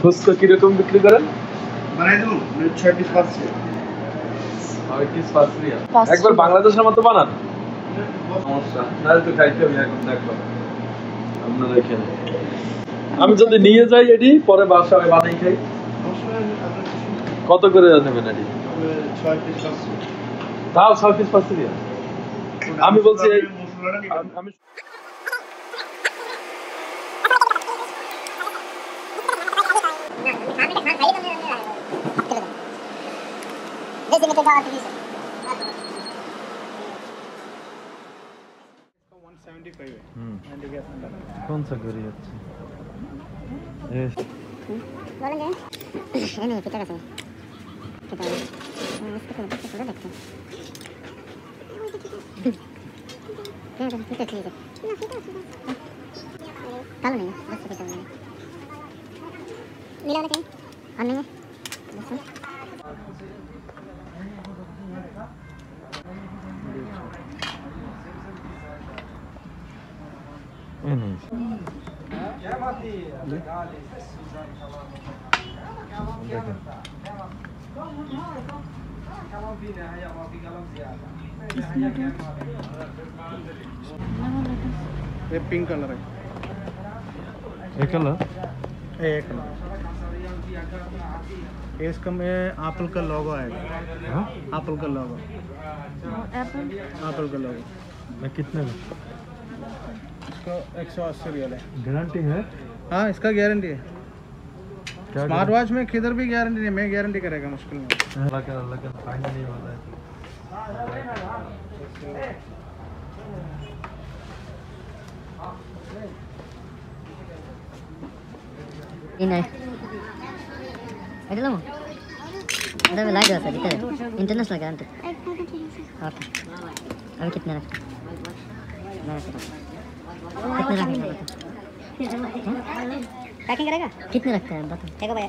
ফুচকা কীরকম বিক্রি করেন? পাঁচ পাঁচ একবার বাংলাদেশের মতো বানান। সমস্যা নাহলে তো খাইতে হবে এখন দেখো। আপনারা এখানে। আমি যদি নিয়ে যাই এটি পরে বাসায় বানাই খাই। কত করে নেবেন এটি? ছয় পিস खाने खाने खाई तो मेरा मेरा जैसे मैं तो जावा की 175 है एंड गैस अंदर कौन सा गरी अच्छा ए बोलेंगे नहीं नहीं पिता कैसे पिता इसको तो थोड़ा देखते हैं क्या करते हैं ठीक है ना ठीक है चलो नहीं बस पिता नहीं मिला नहीं और नहीं है बस ये नहीं। देखो ये पिंक कलर है। ये कलर? ये एक कलर। इसका में एप्पल का लोगो आएगा। हाँ? एप्पल का लोगो एप्पल एप्पल का लोगो मैं कितने में? इसका एक सौ अस्सी रियल है। गारंटी है? हाँ इसका गारंटी है। स्मार्ट वॉच में किधर भी गारंटी नहीं मैं गारंटी करेगा मुश्किल में अल्लाह का अल्लाह का फाइन नहीं है। ಅಡಿಲಮ್ಮ ಅಡವೆಲ್ಲ ಆಗಿಲ್ಲ ಸರ್ ಇದ್ದಾರೆ ಇಂಟರ್ನ್ಯಾಷನಲ್ ಆಗ ಅಂತ ಓಕೆ ಅವು ಕಿತ್ನೆ ರಕ್ತ पैकिंग करेगा कितने रखते हैं बताओ देखो भैया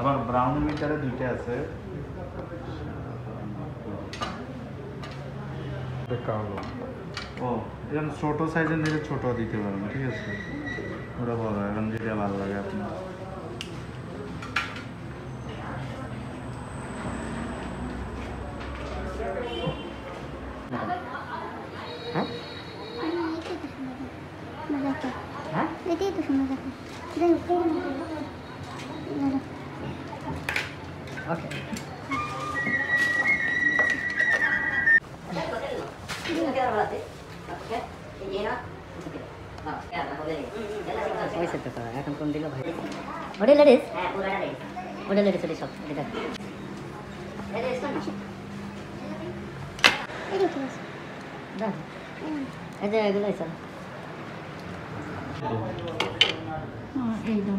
আবার ব্রাউন মিটারে দুইটা আছে। কালো। ও এখন ছোট সাইজের নিলে ছোট দিতে পারবেন ঠিক আছে? ওটা বড় এখন যেটা ভালো লাগে আপনার। Okay. What ladies? What ladies to the shop? Ladies, come. Done. And then I go like so. Oh, there you go.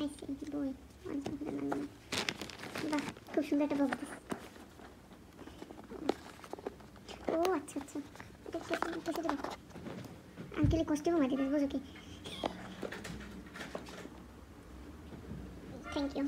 I see the boy on top of the balloon. वाह खूब सुंदर टपक दिस ओ अच्छा अच्छा कैसे कैसे करो uncle costume हमारे दिस बोझ ओके थैंक यू